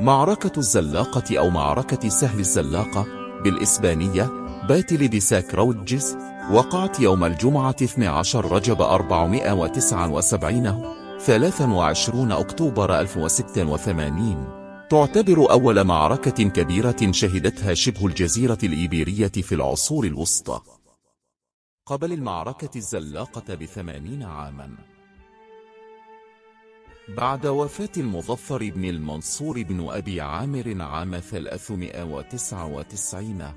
معركة الزلاقة أو معركة سهل الزلاقة بالإسبانية باتل دي ساكروجز وقعت يوم الجمعة 12 رجب 479 23 أكتوبر 1086 تعتبر أول معركة كبيرة شهدتها شبه الجزيرة الإيبيرية في العصور الوسطى. قبل المعركة الزلاقة بثمانين عاماً. بعد وفاة المظفر بن المنصور بن أبي عامر عام 399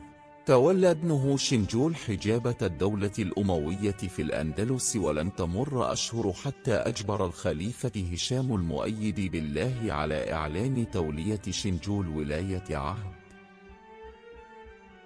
تولى ابنه شنجول حجابة الدولة الأموية في الأندلس ولم تمر أشهر حتى أجبر الخليفة هشام المؤيد بالله على إعلان تولية شنجول ولاية عهد.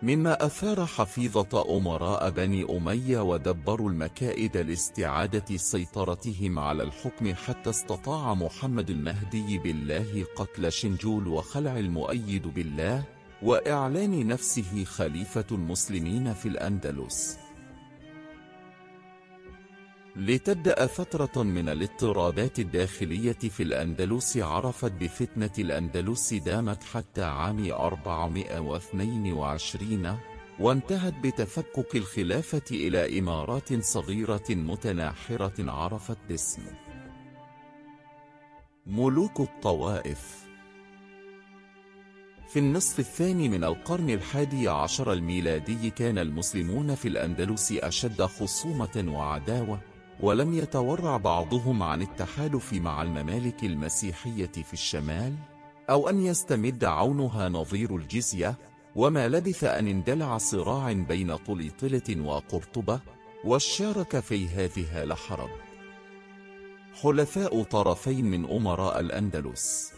مما أثار حفيظة أمراء بني أمية ودبروا المكائد لاستعادة سيطرتهم على الحكم حتى استطاع محمد المهدي بالله قتل شنجول وخلع المؤيد بالله وإعلان نفسه خليفة المسلمين في الأندلس. لتبدأ فترة من الاضطرابات الداخلية في الأندلس عرفت بفتنة الأندلس دامت حتى عام 422 وانتهت بتفكك الخلافة إلى إمارات صغيرة متناحرة عرفت باسم ملوك الطوائف. في النصف الثاني من القرن الحادي عشر الميلادي كان المسلمون في الأندلس أشد خصومة وعداوة ولم يتورع بعضهم عن التحالف مع الممالك المسيحية في الشمال أو أن يستمد عونها نظير الجزية وما لبث أن اندلع صراع بين طليطلة وقرطبة والشارك في هذه لحرب. حلفاء طرفين من أمراء الأندلس.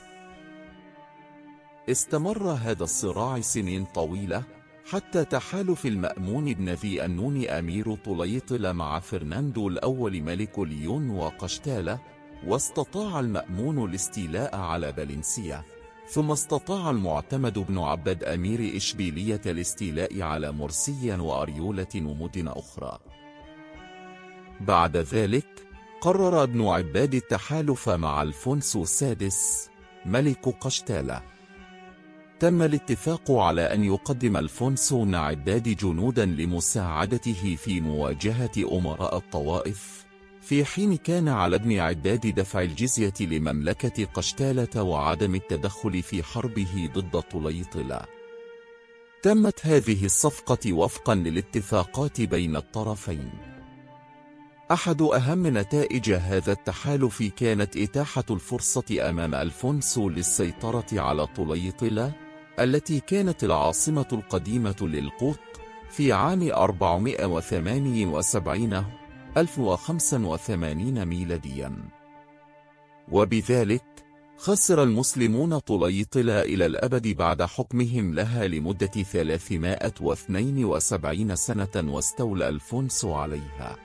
استمر هذا الصراع سنين طويلة حتى تحالف المأمون بن ذي النون أمير طليطل مع فرناندو الأول ملك ليون وقشتالة واستطاع المأمون الاستيلاء على فالنسيا. ثم استطاع المعتمد بن عبد أمير إشبيلية الاستيلاء على مرسيا وأريولة ومدن أخرى. بعد ذلك قرر ابن عباد التحالف مع الفونسو السادس ملك قشتالة. تم الاتفاق على أن يقدم الفونسو لابن عباد جنودا لمساعدته في مواجهة أمراء الطوائف في حين كان على ابن عباد دفع الجزية لمملكة قشتالة وعدم التدخل في حربه ضد طليطلة. تمت هذه الصفقة وفقا للاتفاقات بين الطرفين. أحد أهم نتائج هذا التحالف كانت إتاحة الفرصة أمام الفونسو للسيطرة على طليطلة التي كانت العاصمة القديمة للقوط في عام 478 1085 ميلاديا. وبذلك خسر المسلمون طليطلة إلى الأبد بعد حكمهم لها لمدة 372 سنة واستولى الفونسو عليها.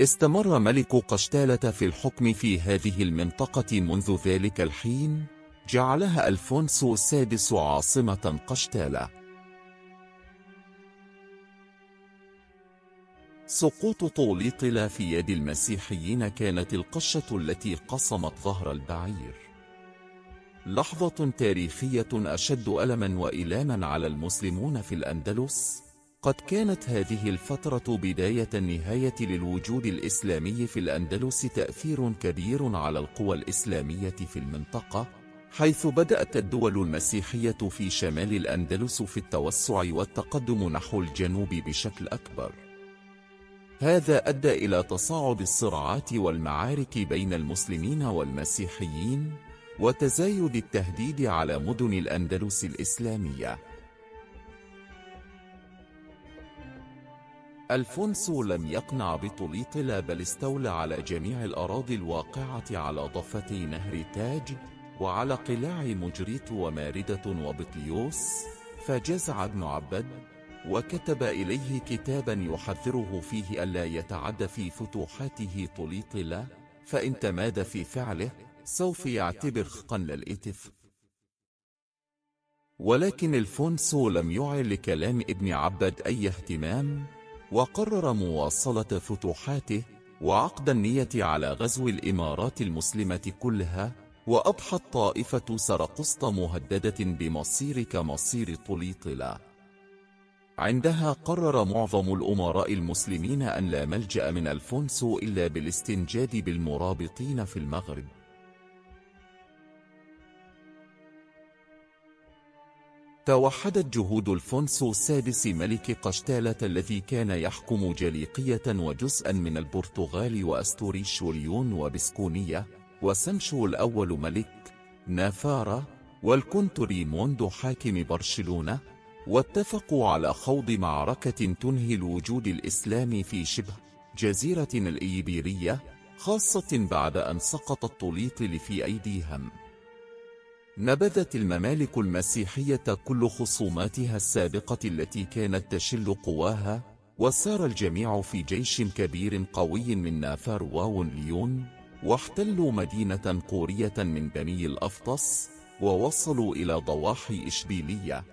استمر ملك قشتالة في الحكم في هذه المنطقة منذ ذلك الحين جعلها ألفونسو السادس عاصمة قشتالة سقوط طوليطلا في يد المسيحيين كانت القشة التي قصمت ظهر البعير. لحظة تاريخية أشد ألما وإلاما على المسلمون في الأندلس. قد كانت هذه الفترة بداية النهاية للوجود الإسلامي في الأندلس تأثير كبير على القوى الإسلامية في المنطقة. حيث بدأت الدول المسيحية في شمال الأندلس في التوسع والتقدم نحو الجنوب بشكل أكبر. هذا أدى إلى تصاعد الصراعات والمعارك بين المسلمين والمسيحيين وتزايد التهديد على مدن الأندلس الإسلامية. ألفونسو لم يقنع بطليطلة بل استولى على جميع الأراضي الواقعة على ضفتي نهر تاج وعلى قلاع مجريت وماردة وبطليوس فجزع ابن عبد وكتب إليه كتابا يحذره فيه ألا يتعد في فتوحاته طليطلة فإن تماد في فعله سوف يعتبر خقا للإتف. ولكن الفونسو لم يعل لكلام ابن عبد أي اهتمام وقرر مواصلة فتوحاته وعقد النية على غزو الإمارات المسلمة كلها وأضحت طائفة سرقسط مهددة بمصير كمصير طليطلة عندها قرر معظم الأمراء المسلمين أن لا ملجأ من ألفونسو إلا بالاستنجاد بالمرابطين في المغرب. توحدت جهود الفونسو السادس ملك قشتالة الذي كان يحكم جليقية وجزءا من البرتغال وأستوريش وليون وبسكونية وسمشو الأول ملك نافارا والكونت ريموندو حاكم برشلونة واتفقوا على خوض معركة تنهي الوجود الإسلامي في شبه جزيرة الإيبيرية خاصة بعد أن سقطت طليطلة في أيديهم نبذت الممالك المسيحية كل خصوماتها السابقة التي كانت تشل قواها وسار الجميع في جيش كبير قوي من نافار واو ليون واحتلوا مدينة قورية من بني الأفطس ووصلوا إلى ضواحي إشبيلية.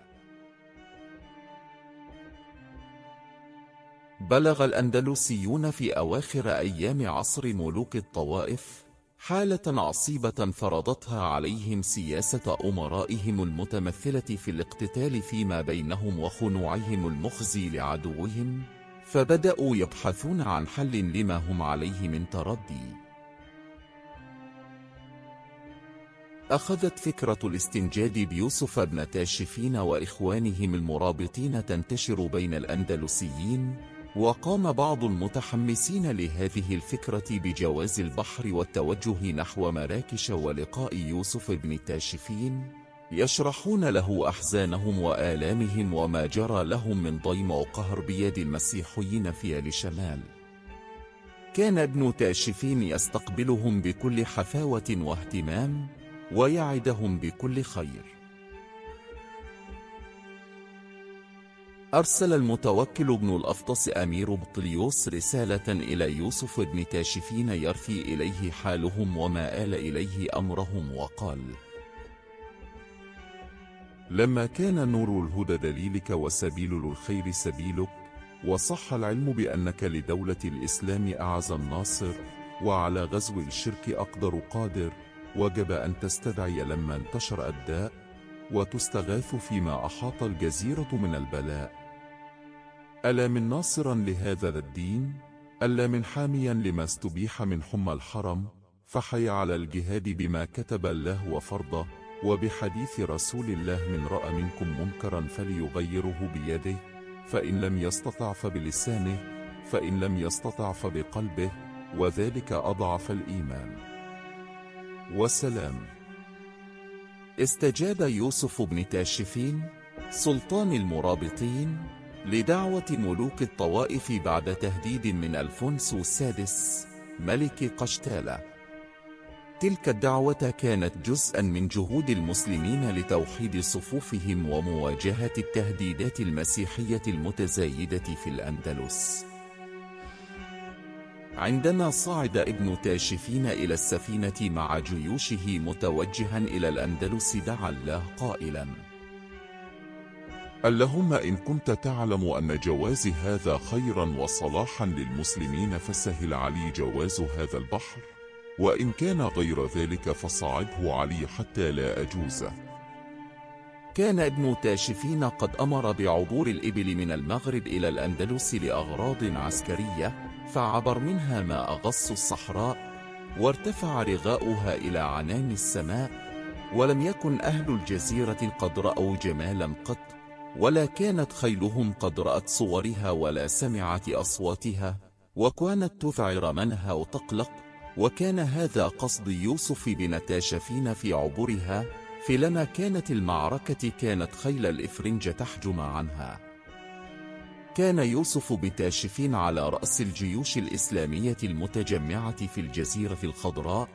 بلغ الأندلسيون في أواخر أيام عصر ملوك الطوائف حالة عصيبة فرضتها عليهم سياسة أمرائهم المتمثلة في الاقتتال فيما بينهم وخنوعهم المخزي لعدوهم فبدأوا يبحثون عن حل لما هم عليه من تردي. أخذت فكرة الاستنجاد بيوسف بن تاشفين وإخوانهم المرابطين تنتشر بين الأندلسيين وقام بعض المتحمسين لهذه الفكرة بجواز البحر والتوجه نحو مراكش ولقاء يوسف بن تاشفين يشرحون له أحزانهم وآلامهم وما جرى لهم من ضيم وقهر بيد المسيحيين في الشمال. كان ابن تاشفين يستقبلهم بكل حفاوة واهتمام ويعدهم بكل خير. أرسل المتوكل بن الأفطس أمير بطليوس رسالة إلى يوسف بن تاشفين يرثي إليه حالهم وما آل إليه أمرهم وقال لما كان نور الهدى دليلك وسبيل للخير سبيلك وصح العلم بأنك لدولة الإسلام أعز الناصر وعلى غزو الشرك أقدر قادر وجب أن تستدعي لما انتشر الداء وتستغاث فيما أحاط الجزيرة من البلاء. ألا من ناصرا لهذا الدين؟ ألا من حاميا لما استبيح من حمى الحرم؟ فحي على الجهاد بما كتب الله وفرضه وبحديث رسول الله من رأى منكم منكرا فليغيره بيده فإن لم يستطع فبلسانه فإن لم يستطع فبقلبه وذلك أضعف الإيمان. وسلام. استجاب يوسف بن تاشفين سلطان المرابطين لدعوة ملوك الطوائف بعد تهديد من ألفونسو السادس ملك قشتالة. تلك الدعوة كانت جزءا من جهود المسلمين لتوحيد صفوفهم ومواجهة التهديدات المسيحية المتزايدة في الأندلس. عندما صعد ابن تاشفين إلى السفينة مع جيوشه متوجها إلى الأندلس دعا الله قائلا. اللهم إن كنت تعلم أن جواز هذا خيرا وصلاحا للمسلمين فسهل علي جواز هذا البحر. وإن كان غير ذلك فصعبه علي حتى لا أجوزه كان ابن تاشفين قد أمر بعبور الإبل من المغرب إلى الأندلس لأغراض عسكرية فعبر منها ما أغص الصحراء وارتفع رغاؤها إلى عنان السماء ولم يكن أهل الجزيرة قد رأوا جمالا قط ولا كانت خيلهم قد رأت صورها ولا سمعت أصواتها وكانت تذعر منها وتقلق وكان هذا قصد يوسف بن تاشفين في عبورها فلما كانت المعركة كانت خيل الإفرنج تحجم عنها. كان يوسف بتاشفين على رأس الجيوش الإسلامية المتجمعة في الجزيرة الخضراء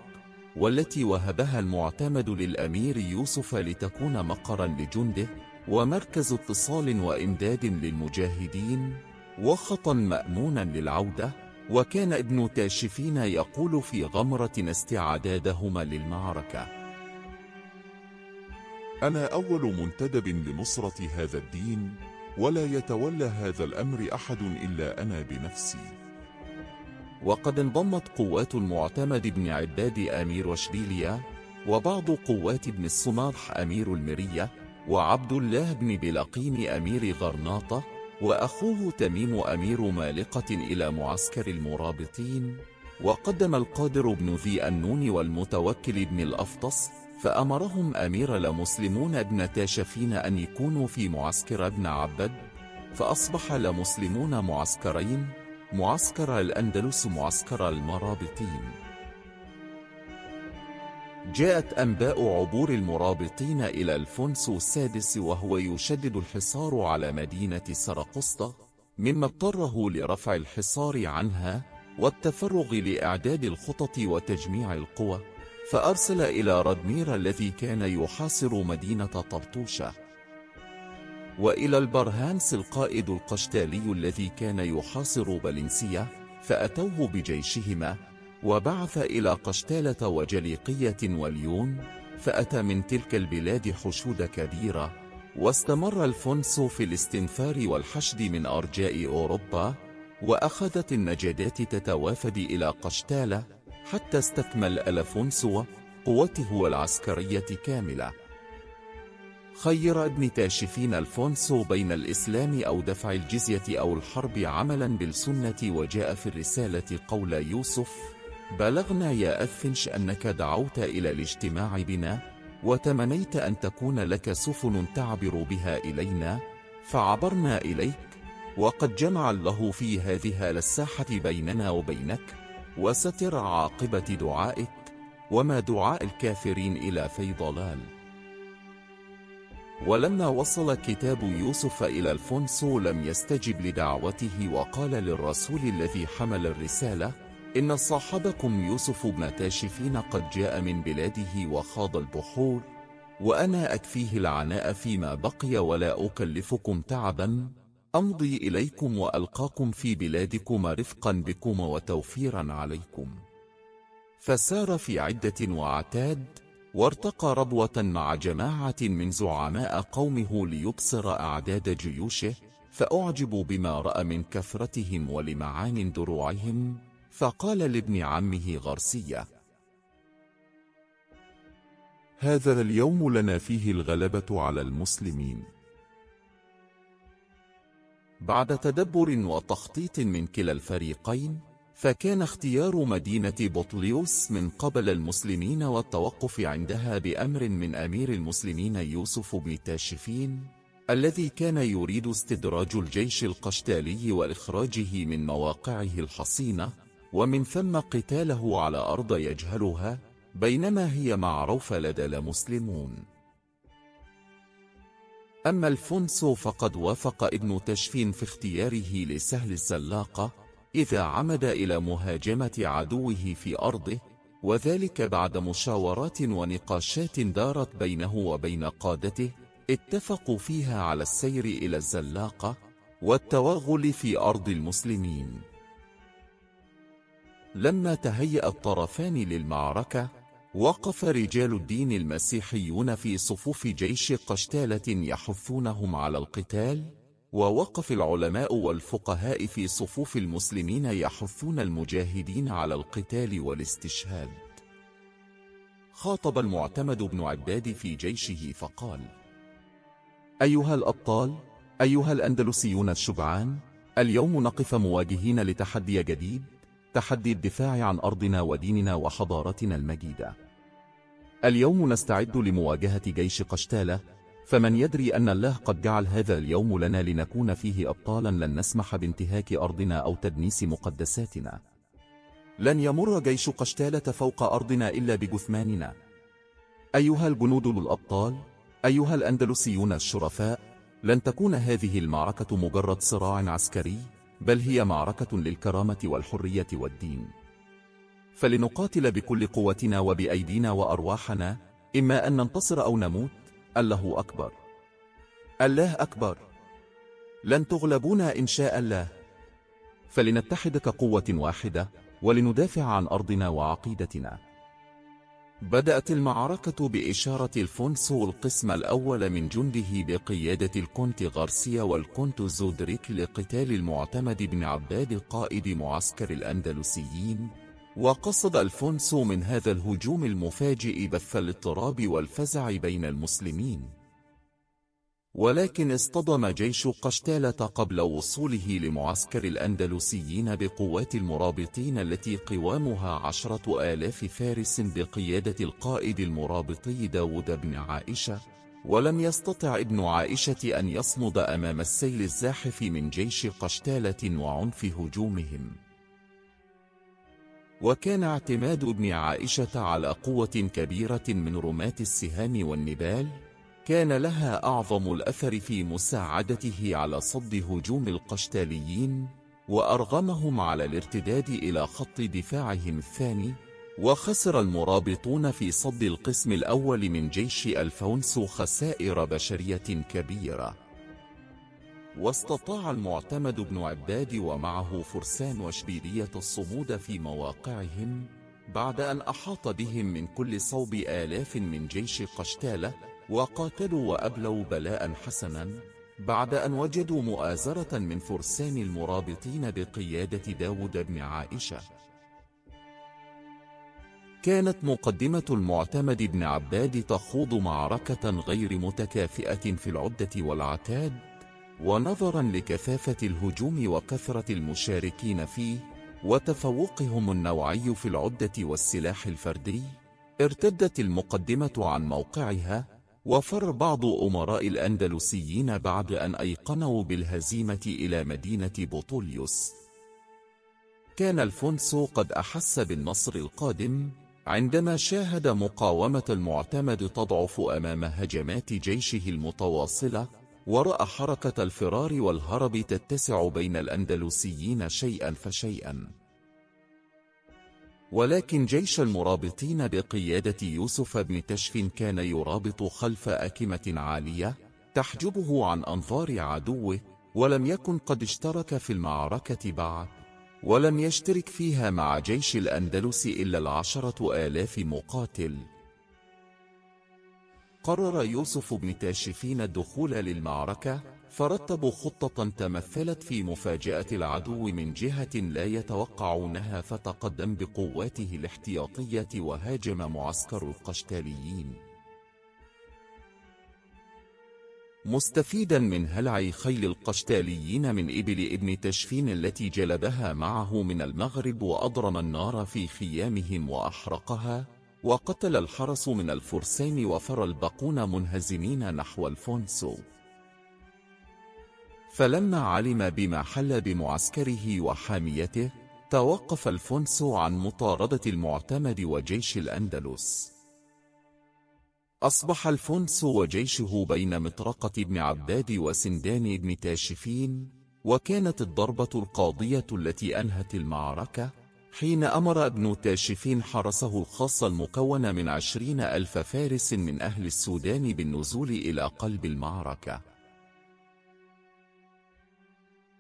والتي وهبها المعتمد للأمير يوسف لتكون مقرا لجنده ومركز اتصال وإمداد للمجاهدين وخطا مأمونا للعودة وكان ابن تاشفين يقول في غمرة استعدادهما للمعركة. أنا أول منتدب لنصرة هذا الدين ولا يتولى هذا الأمر أحد إلا أنا بنفسي. وقد انضمت قوات المعتمد بن عباد أمير وشبيليا وبعض قوات ابن الصماح أمير المرية وعبد الله بن بلقين أمير غرناطة وأخوه تميم أمير مالقة إلى معسكر المرابطين وقدم القادر بن ذي النون والمتوكل بن الأفطس فأمرهم أمير لمسلمون ابن تاشفين أن يكونوا في معسكر ابن عبد فأصبح لمسلمون معسكرين معسكر الأندلس معسكر المرابطين. جاءت أنباء عبور المرابطين إلى الفونسو السادس وهو يشدد الحصار على مدينة سرقسطة مما اضطره لرفع الحصار عنها والتفرغ لإعداد الخطط وتجميع القوى. فأرسل إلى ردمير الذي كان يحاصر مدينة طرطوشة. وإلى البرهانس القائد القشتالي الذي كان يحاصر بلنسية فأتوه بجيشهما وبعث إلى قشتالة وجليقية وليون فأتى من تلك البلاد حشود كبيرة واستمر الفونسو في الاستنفار والحشد من أرجاء أوروبا وأخذت النجدات تتوافد إلى قشتالة حتى استكمل ألفونسو قوته العسكرية كاملة. خير ابن تاشفين الفونسو بين الإسلام أو دفع الجزية أو الحرب عملا بالسنة وجاء في الرسالة قول يوسف بلغنا يا أثنش أنك دعوت إلى الاجتماع بنا وتمنيت أن تكون لك سفن تعبر بها إلينا فعبرنا إليك وقد جمع الله في هذه الساحة بيننا وبينك وستر عاقبة دعائك وما دعاء الكافرين إلى في ضلال. ولما وصل كتاب يوسف إلى الفونسو لم يستجب لدعوته وقال للرسول الذي حمل الرسالة إن صاحبكم يوسف بن تاشفين قد جاء من بلاده وخاض البحور وأنا أكفيه العناء فيما بقي ولا أكلفكم تعبا. أمضي إليكم وألقاكم في بلادكم رفقا بكم وتوفيرا عليكم. فسار في عدة وعتاد وارتقى ربوة مع جماعة من زعماء قومه ليبصر أعداد جيوشه فأعجبوا بما رأى من كثرتهم ولمعان دروعهم فقال لابن عمه غرسية. هذا اليوم لنا فيه الغلبة على المسلمين. بعد تدبر وتخطيط من كلا الفريقين فكان اختيار مدينة بطليوس من قبل المسلمين والتوقف عندها بأمر من أمير المسلمين يوسف بن تاشفين الذي كان يريد استدراج الجيش القشتالي وإخراجه من مواقعه الحصينة ومن ثم قتاله على أرض يجهلها بينما هي معروفة لدى المسلمون. أما الفونسو فقد وافق ابن تشفين في اختياره لسهل الزلاقة إذا عمد إلى مهاجمة عدوه في أرضه وذلك بعد مشاورات ونقاشات دارت بينه وبين قادته اتفقوا فيها على السير إلى الزلاقة والتوغل في أرض المسلمين. لما تهيأ الطرفان للمعركة وقف رجال الدين المسيحيون في صفوف جيش قشتالة يحثونهم على القتال ووقف العلماء والفقهاء في صفوف المسلمين يحثون المجاهدين على القتال والاستشهاد. خاطب المعتمد بن عباد في جيشه فقال أيها الأبطال أيها الأندلسيون الشجعان اليوم نقف مواجهين لتحدي جديد تحدي الدفاع عن أرضنا وديننا وحضارتنا المجيدة. اليوم نستعد لمواجهة جيش قشتالة فمن يدري أن الله قد جعل هذا اليوم لنا لنكون فيه أبطالا لن نسمح بانتهاك أرضنا أو تدنيس مقدساتنا. لن يمر جيش قشتالة فوق أرضنا إلا بجثماننا. أيها الجنود الأبطال أيها الأندلسيون الشرفاء لن تكون هذه المعركة مجرد صراع عسكري بل هي معركة للكرامة والحرية والدين. فلنقاتل بكل قوتنا وبأيدينا وأرواحنا إما أن ننتصر أو نموت الله أكبر. الله أكبر. لن تغلبونا إن شاء الله. فلنتحد كقوة واحدة ولندافع عن أرضنا وعقيدتنا. بدأت المعركة بإشارة الفونسو القسم الأول من جنده بقيادة الكونت غارسيا والكونت رودريك لقتال المعتمد بن عباد قائد معسكر الأندلسيين وقصد ألفونسو من هذا الهجوم المفاجئ بث الاضطراب والفزع بين المسلمين. ولكن اصطدم جيش قشتالة قبل وصوله لمعسكر الأندلسيين بقوات المرابطين التي قوامها عشرة آلاف فارس بقيادة القائد المرابطي داود بن عائشة. ولم يستطع ابن عائشة أن يصمد أمام السيل الزاحف من جيش قشتالة وعنف هجومهم. وكان اعتماد ابن عائشة على قوة كبيرة من رماة السهام والنبال كان لها أعظم الأثر في مساعدته على صد هجوم القشتاليين وأرغمهم على الارتداد إلى خط دفاعهم الثاني وخسر المرابطون في صد القسم الأول من جيش ألفونسو خسائر بشرية كبيرة. واستطاع المعتمد بن عباد ومعه فرسان وشبيلية الصمود في مواقعهم بعد أن أحاط بهم من كل صوب آلاف من جيش قشتالة وقاتلوا وأبلوا بلاء حسنا بعد أن وجدوا مؤازرة من فرسان المرابطين بقيادة داود بن عائشة. كانت مقدمة المعتمد بن عباد تخوض معركة غير متكافئة في العدة والعتاد ونظرا لكثافة الهجوم وكثرة المشاركين فيه وتفوقهم النوعي في العدة والسلاح الفردي ارتدت المقدمة عن موقعها وفر بعض أمراء الأندلسيين بعد أن أيقنوا بالهزيمة إلى مدينة بوطوليوس. كان الفونسو قد أحس بالنصر القادم عندما شاهد مقاومة المعتمد تضعف أمام هجمات جيشه المتواصلة ورأى حركة الفرار والهرب تتسع بين الأندلسيين شيئا فشيئا. ولكن جيش المرابطين بقيادة يوسف بن تشف كان يرابط خلف أكمة عالية تحجبه عن أنظار عدوه ولم يكن قد اشترك في المعركة بعد ولم يشترك فيها مع جيش الأندلس إلا العشرة آلاف مقاتل. قرر يوسف بن تاشفين الدخول للمعركة فرتبوا خطة تمثلت في مفاجأة العدو من جهة لا يتوقعونها فتقدم بقواته الاحتياطية وهاجم معسكر القشتاليين. مستفيدا من هلع خيل القشتاليين من إبل ابن تاشفين التي جلبها معه من المغرب وأضرم النار في خيامهم وأحرقها وقتل الحرس من الفرسان وفر الباقون منهزمين نحو الفونسو. فلما علم بما حل بمعسكره وحاميته توقف الفونسو عن مطاردة المعتمد وجيش الأندلس. أصبح الفونسو وجيشه بين مطرقة ابن عباد وسندان ابن تاشفين وكانت الضربة القاضية التي أنهت المعركة حين أمر ابن تاشفين حرسه الخاص المكون من عشرين ألف فارس من أهل السودان بالنزول إلى قلب المعركة.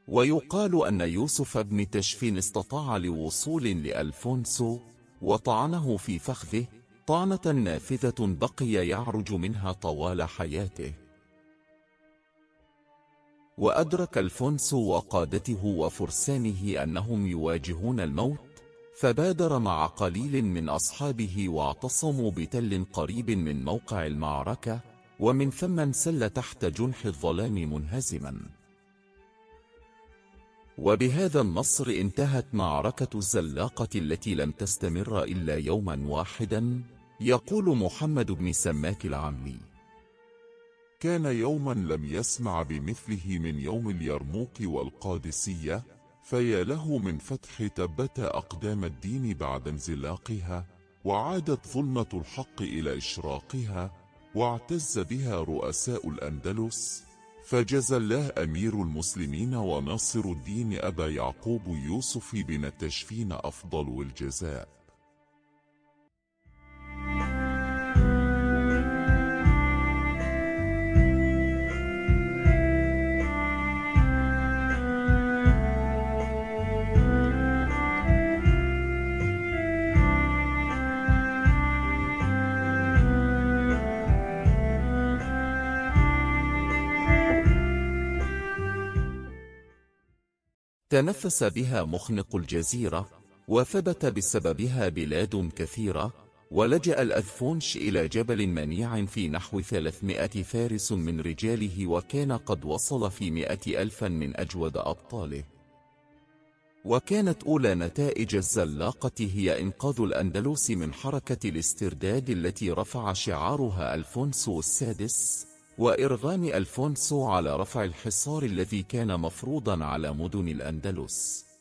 ويقال أن يوسف بن تشفين استطاع لوصول لألفونسو وطعنه في فخذه طعنة نافذة بقي يعرج منها طوال حياته. وأدرك ألفونسو وقادته وفرسانه أنهم يواجهون الموت فبادر مع قليل من أصحابه واعتصموا بتل قريب من موقع المعركة ومن ثم انسل تحت جنح الظلام منهزما. وبهذا النصر انتهت معركة الزلاقة التي لم تستمر إلا يوما واحدا يقول محمد بن سماك العمي. كان يوما لم يسمع بمثله من يوم اليرموك والقادسية فيا له من فتح تبت أقدام الدين بعد انزلاقها وعادت ظلمة الحق إلى إشراقها واعتز بها رؤساء الأندلس. فجزى الله أمير المسلمين وناصر الدين أبا يعقوب يوسف بن التشفين أفضل الجزاء. تنفس بها مخنق الجزيرة وثبت بسببها بلاد كثيرة ولجأ الأذفونش إلى جبل منيع في نحو ثلاثمائة فارس من رجاله وكان قد وصل في مئة ألفا من أجود أبطاله. وكانت أولى نتائج الزلاقة هي إنقاذ الأندلس من حركة الاسترداد التي رفع شعارها ألفونسو السادس. وإرغام ألفونسو على رفع الحصار الذي كان مفروضا على مدن الأندلس.